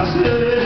prazer.